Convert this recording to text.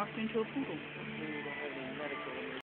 walked into a poodle.